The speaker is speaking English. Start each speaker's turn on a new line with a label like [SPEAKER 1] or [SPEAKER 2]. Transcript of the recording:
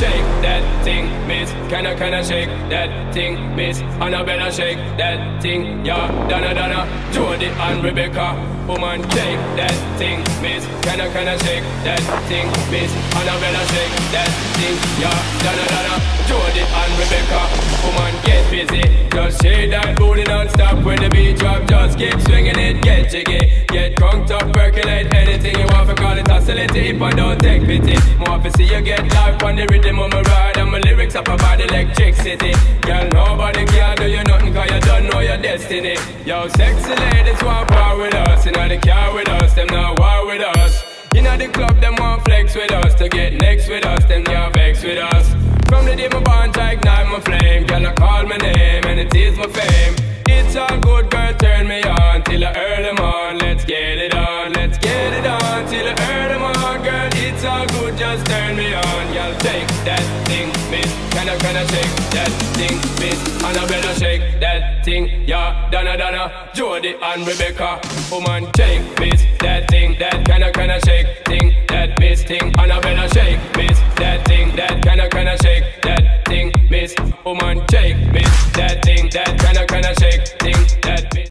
[SPEAKER 1] shake that thing, miss. Can I, can I shake that thing, miss? Annabella shake that thing, yeah. Donna, Donna, Jody and Rebecca. Woman, shake that thing, miss. Can I, can I shake that thing, miss? Annabella shake that thing, yeah. Donna, Donna, Jody and Rebecca. Woman, get busy. Just shake that booty non-stop when the beat drop. Just keep swinging it, get jiggy. Get crunked up, percolate it oscillating. If I don't take pity, more to see you get life on the rhythm of my ride. And my lyrics up about electricity. Girl, nobody can do you nothing cause you don't know your destiny. Yo, sexy ladies want war with us. You know they care with us, them not war with us. You know the club, them want flex with us. To get next with us, them can't vex with us. From the day my bond, I ignite my flame. Girl, I call my name and it is my fame. It's all good, girl, turn me on till earn them on. Let's get it on, All good, just turn me on. Girl, take that thing, miss. Can I, can I shake that thing, miss? Annabella shake that thing, yeah. Donna, Donna, Jody and Rebecca. Woman, shake, miss, that thing, that can I, can I shake thing, that miss thing. Annabella shake, miss, that thing, that can I, can I shake that thing, miss. Woman, shake, miss, that thing, that can